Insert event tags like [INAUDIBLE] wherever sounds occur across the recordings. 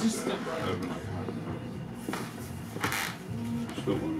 just Still one.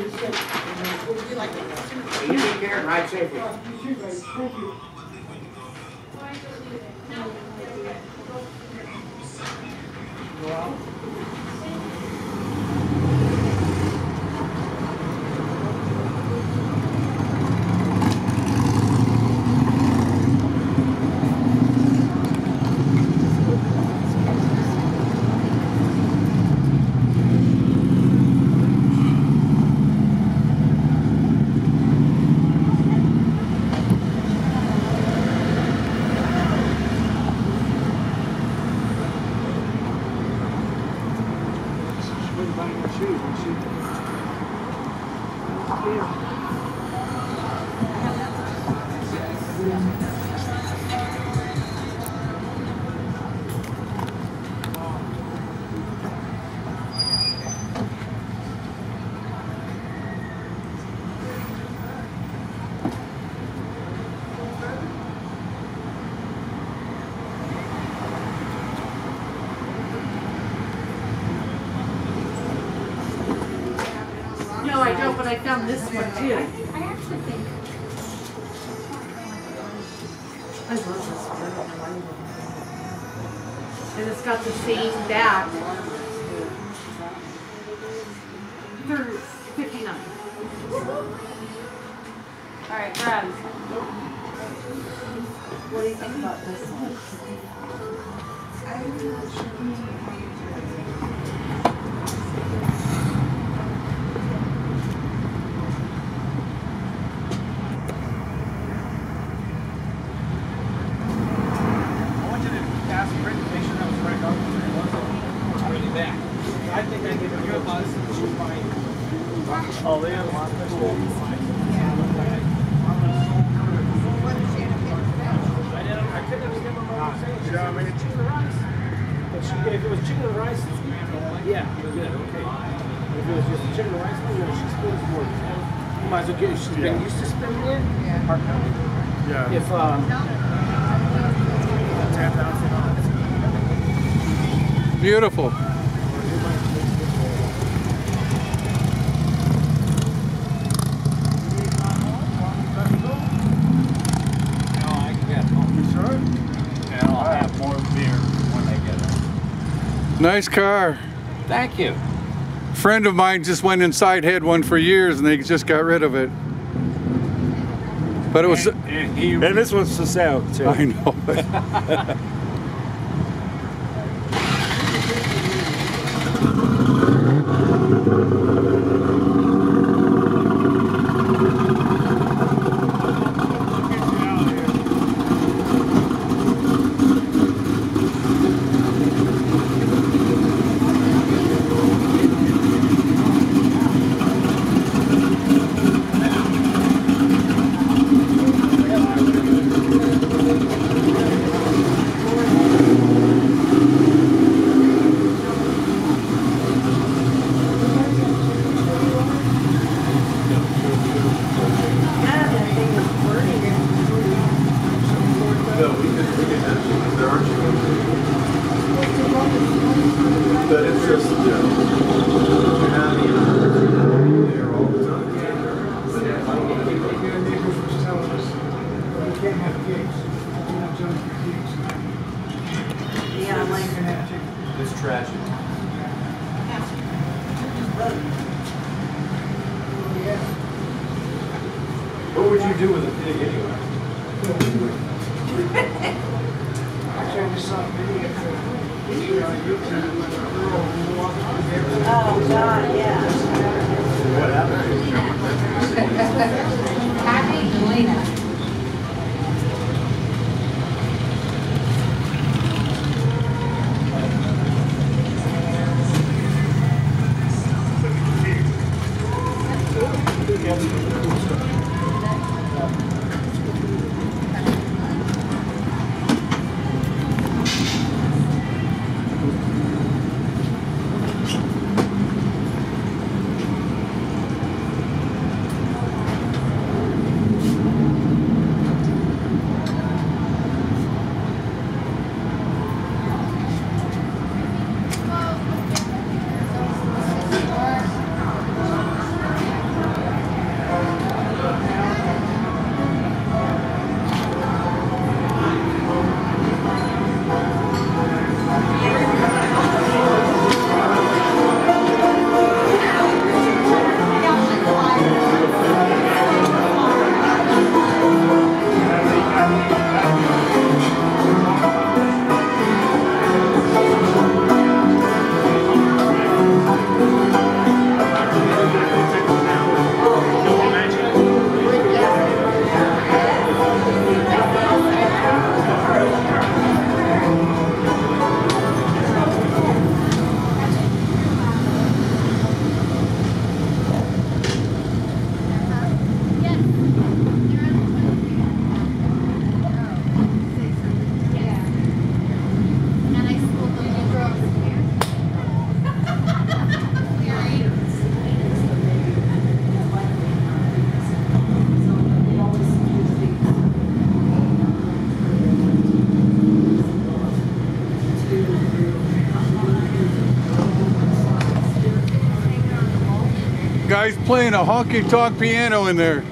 You. take care and ride don't, but I found this one too. I actually think I love this one. And it's got the same back. They're fifty-nine. All right, Brad. What do you think about this one? I want you to pass a written, make sure that was right. Oh, they have a lot of I didn't, I couldn't understand what mom was saying. She said, "Was it chicken and rice? But she, if it was chicken and rice, yeah, you're good, okay. If it was just chicken and rice, you know, she spends more. You might as well get, she's been Yeah. used to spending it. Part-time. Yeah. If, um, ten thousand dollars. Beautiful. I can get home. You sure? And I'll have more beer when I get home. Nice car. Thank you. A friend of mine just went inside, had one for years, and they just got rid of it. But it was, And, and he. And this one's for sale too. I know. [LAUGHS] [LAUGHS] But it's just, you know, you have the opportunity there all the time. Yeah, like. It's tragic. What would you do with a pig anyway? I'm trying to stop a video. Oh, God, yeah. What happened? [LAUGHS] playing a honky tonk piano in there.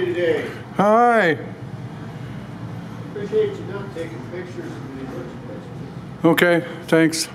you today. Hi. Appreciate you not taking pictures. Okay, thanks.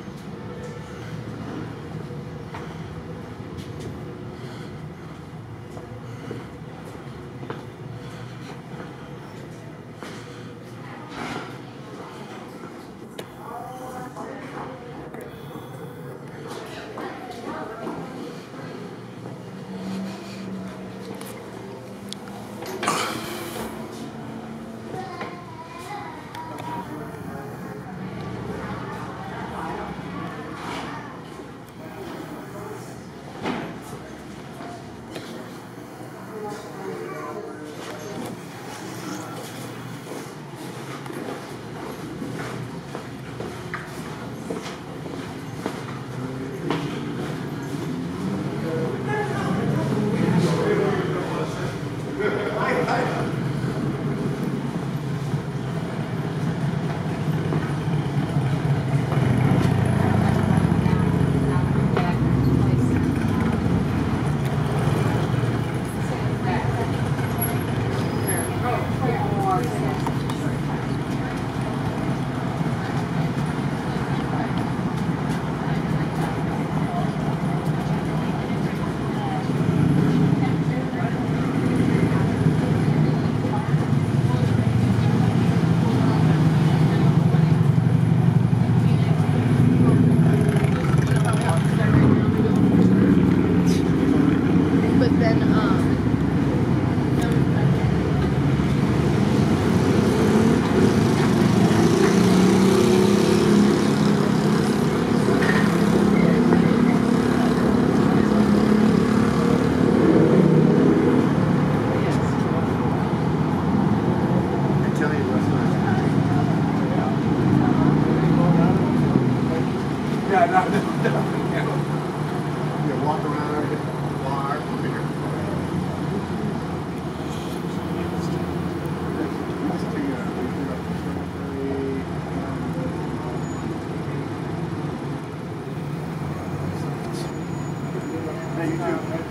YouTube.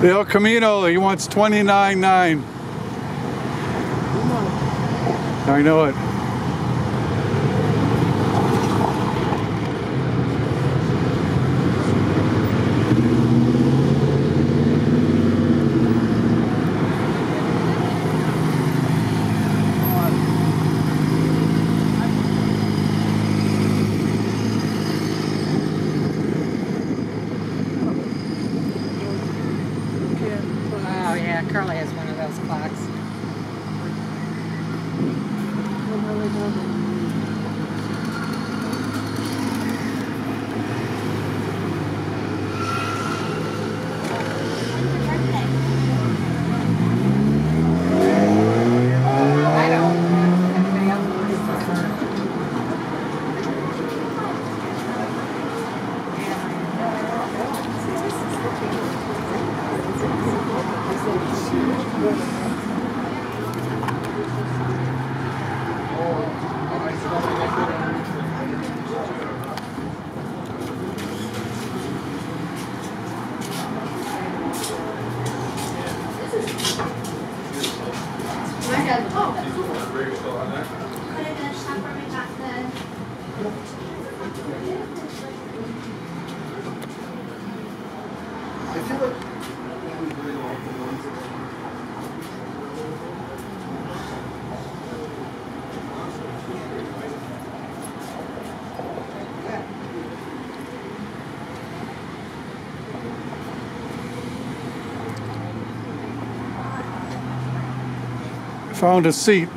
The El Camino, he wants 29.9. I know it. Found a seat.